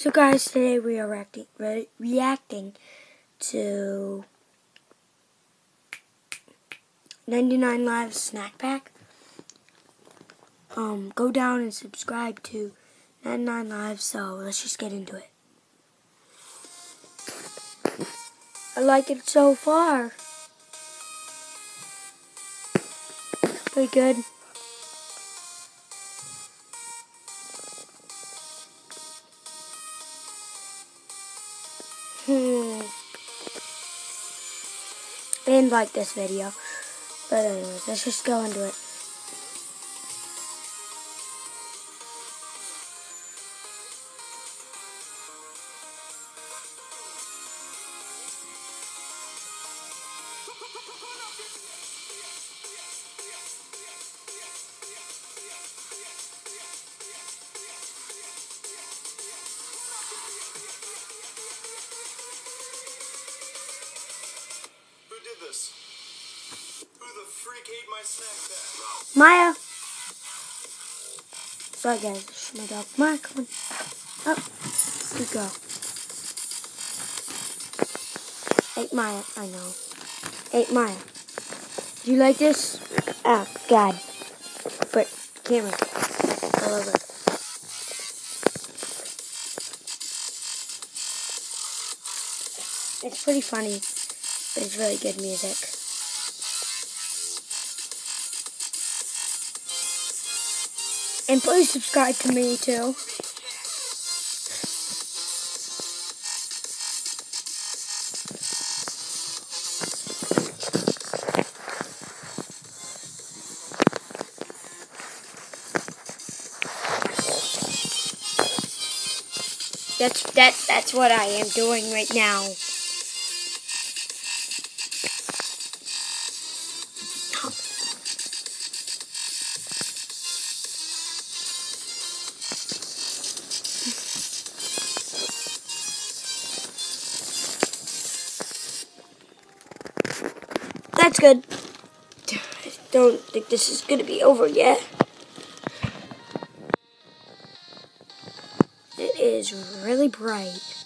So guys, today we are reacting, re reacting to 99 Live Snack Pack. Um, go down and subscribe to 99 Live, so let's just get into it. I like it so far. Pretty good. I didn't like this video. But anyways, let's just go into it. Maya! Sorry guys, this is my dog. Maya, come on. Up. Good go. Eight Maya, I know. Eight Maya. Do you like this? Oh, God. But, camera. All over. It's pretty funny. But it's really good music. And please subscribe to me too. That's that that's what I am doing right now. That's good. I don't think this is going to be over yet. It is really bright.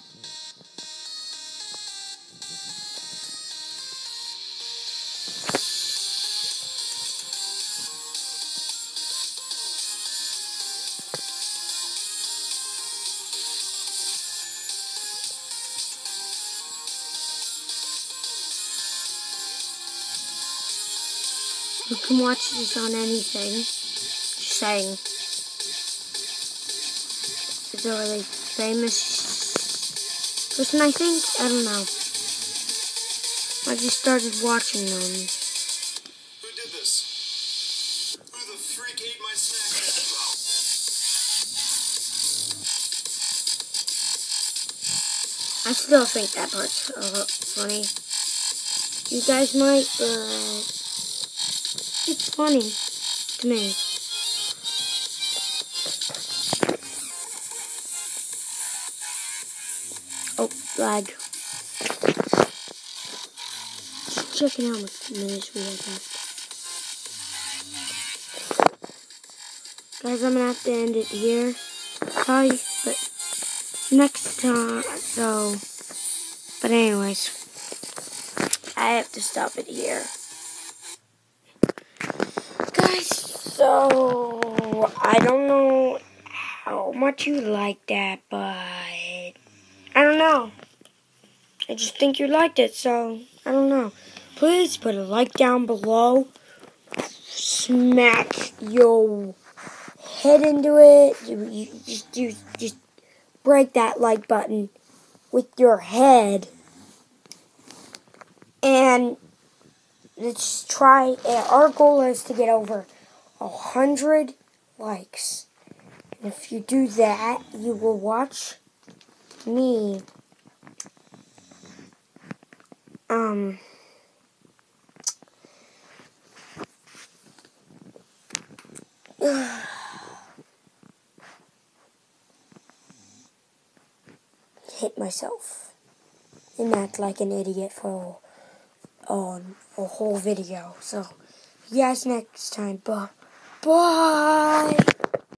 You can watch this on anything. Just saying. It's a really famous person, I think. I don't know. I just started watching them. Who did this? Who the freak ate my snack I still think that part's uh, funny. You guys might, but it's funny to me. Oh, lag. Just checking out what minutes we have left. Guys, I'm gonna have to end it here. Sorry, but next time, so, but anyways, I have to stop it here. So, I don't know how much you like that, but, I don't know. I just think you liked it, so, I don't know. Please put a like down below. Smack your head into it. You, you just, you just break that like button with your head. And let's try, our goal is to get over a hundred likes. And if you do that, you will watch me, um, hit myself and act like an idiot for on a whole video. So, you guys next time. Bye. Bye.